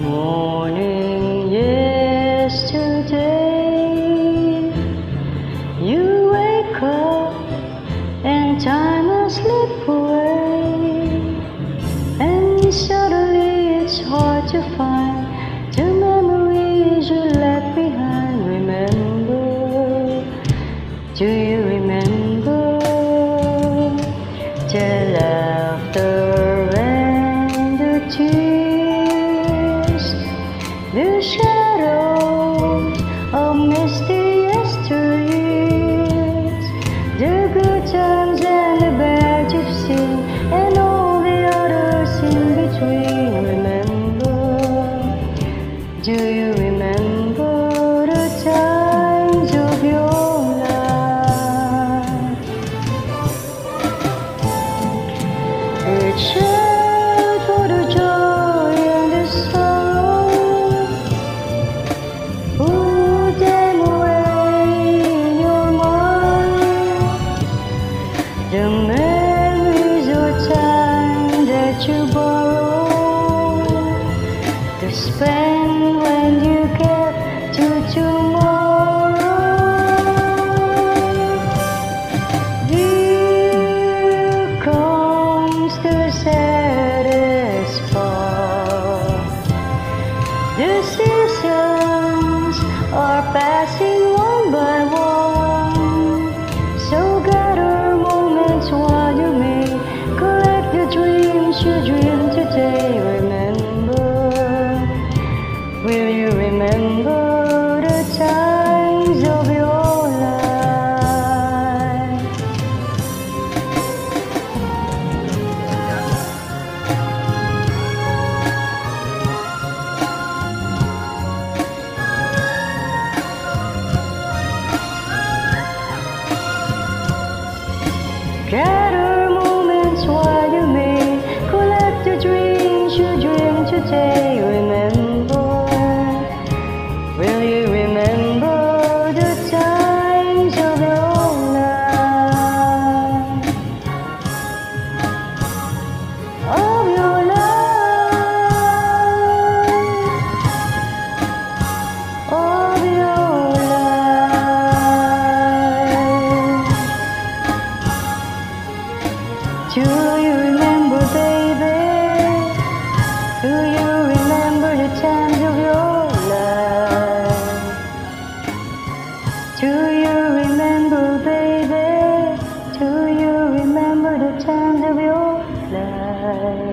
morning yesterday You wake up and time will slip away. And suddenly it's hard to find The shadows of misty yesteryears The good times and the bad you've seen And all the others in between Remember, do you remember the times of your life? Reach The memories of time that you borrow To spend day when turn the your life.